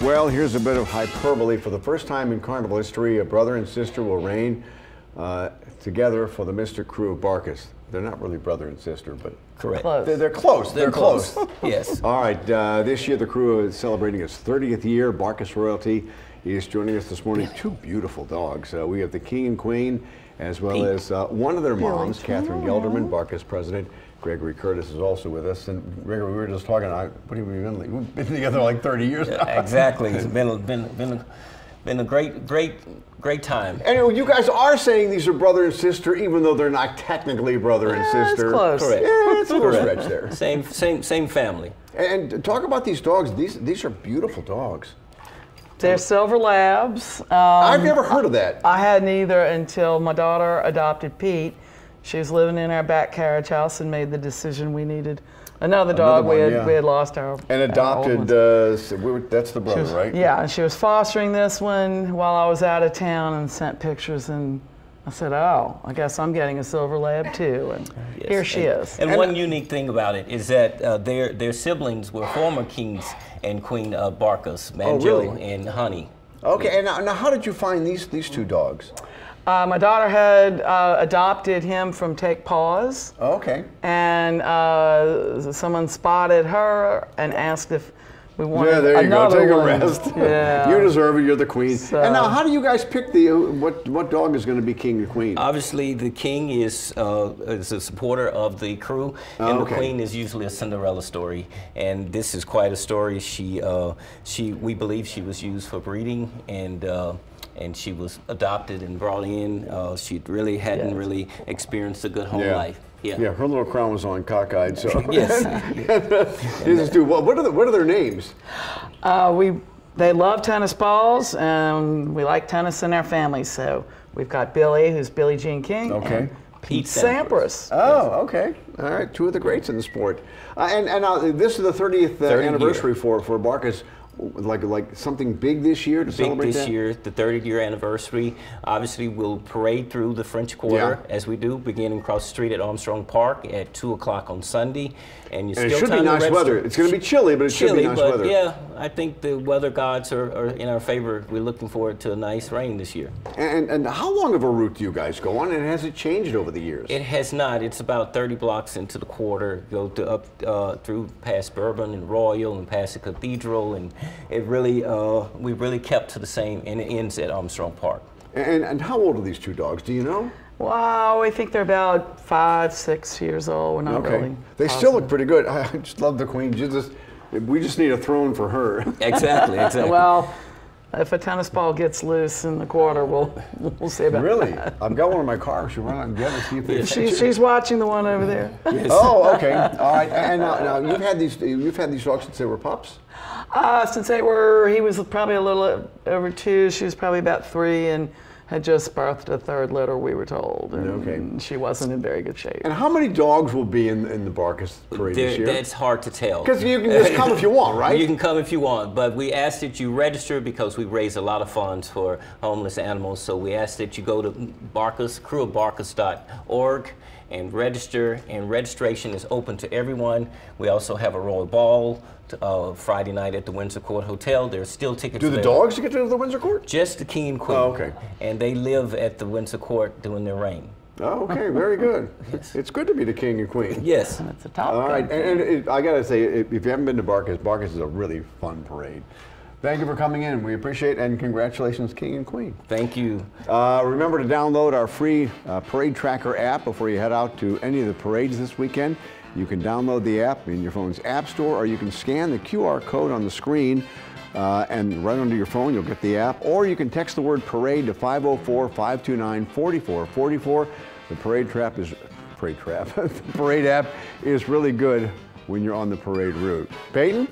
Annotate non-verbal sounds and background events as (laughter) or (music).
Well, here's a bit of hyperbole. For the first time in carnival history, a brother and sister will reign uh, together for the Mystic Krewe of Barkus. They're not really brother and sister, but Correct. Close. they're, they're close. They're close. (laughs) yes. All right, uh, this year the krewe is celebrating its 30th year. Barkus royalty is joining us this morning. Two beautiful dogs. Uh, we have the king and queen, as well Pete. as uh, one of their moms, Billy Catherine Joel. Gelderman, Barkus president. Gregory Curtis is also with us. And Gregory, we were just talking. I, what have we been? Like, We've been together like 30 years now. Exactly. (laughs) It's been a, been been a, been a great great great time. Anyway, you guys are saying these are brother and sister, even though they're not technically brother and Yeah, it's sister. close. Correct. Yeah, it's a little Correct. stretch there. Same same same family. And talk about these dogs. These these are beautiful dogs. They're silver labs. Um, I've never heard of that. I hadn't either until my daughter adopted Pete. She was living in our back carriage house and made the decision we needed another dog. one, we, had, yeah. we had lost our And adopted. ones. Uh, s- we were, that's the brother, was- right? Yeah, and she was fostering this one while I was out of town and sent pictures and I said, oh, I guess I'm getting a silver lab too. And Yes. here she and, is. And, one unique thing about it is that uh, their their siblings were former kings and queen uh, Barkus, Manjo Oh, really? and Honey. Okay. And now, now, how did you find these these two dogs? Uh, my daughter had uh, adopted him from Take Paws. Okay. and uh, someone spotted her and asked if we wanted Yeah, there you go. another Take a rest. (laughs) (laughs) Yeah. you deserve it. You're the queen. So- And now, how do you guys pick the uh, what what dog is going to be king and queen? Obviously, the king is uh, is a supporter of the krewe, and Oh, okay. the queen is usually a Cinderella story. And this is quite a story. She uh, she we believe she was used for breeding and. Uh, and she was adopted and brought in. Uh, she really hadn't Yes. really experienced a good home life. Yeah. Yeah, her little crown was on cockeyed. So (laughs) Yes. (laughs) These is two. What what are the, what are their names? Uh, we they love tennis balls and we like tennis in our family. So we've got Billy, who's Billie Jean King, Okay. and Pete Pete Sampras. Oh, okay. All right, two of the greats in the sport. Uh, and and uh, this is the 30th uh, 30th anniversary for for Barkus. Like like something big this year to Big celebrate this that. year, the 30th year anniversary. Obviously, we'll parade through the French Quarter Yeah. as we do, beginning across the street at Armstrong Park at 2 o'clock on Sunday. And you And it still should be nice weather. It's going to be chilly, but it should be nice but weather. yeah, I think the weather gods are, are in our favor. We're looking forward to a nice rain this year. And and how long of a route do you guys go on? And has it changed over the years? It has not. It's about 30 blocks into the quarter. Go to up uh, through past Bourbon and Royal and past the Cathedral, and it really uh, we really kept to the same, and it ends at Armstrong Park. and and how old are these two dogs? Do you know? Wow, I think they're about five, six years old. We're not Okay. really. They still look pretty good. (laughs) I just love the queen. You just we just need a throne for her. Exactly. (laughs) Exactly. Well, if a tennis ball gets loose in the quarter, we'll we'll see about really? that. I've got one in my car. We should run out and get it. See if they She, she's watching the one over there. (laughs) Oh, okay. All right. And now, now you've had these you've had these dogs since they were pups. Uh, since they were, he was probably a little over two. She was probably about three, and had just birthed a third litter. We were told, and Okay. she wasn't in very good shape. And how many dogs will be in in the Barkus parade There- this year? that's hard to tell. Because you can just come if you want, right? (laughs) You can come if you want, but we ask that you register because we raise a lot of funds for homeless animals. So we ask that you go to Barkus, kreweofbarkus.org and register. And registration is open to everyone. We also have a Royal Ball to, uh, Friday night at the Windsor Court Hotel. There's still tickets. Do the available. dogs get to the Windsor Court? Just the king and queen. Oh, okay. And they live at the Windsor Court during their reign. Oh, okay, very good. (laughs) It's good to be the king and queen. Yes. It's a top. All right, and, and it, I gotta say, if if you haven't been to Barkus, Barkus is a really fun parade. Thank you for coming in. We appreciate it, and congratulations, King and Queen. Thank you. Uh, remember to download our free uh, Parade Tracker app before you head out to any of the parades this weekend. You can download the app in your phone's app store, or you can scan the QR code on the screen, uh, and right under your phone you'll get the app. Or you can text the word parade to 504-529-4444. The parade trap is parade trap. (laughs) the parade app is really good when you're on the parade route. Peyton?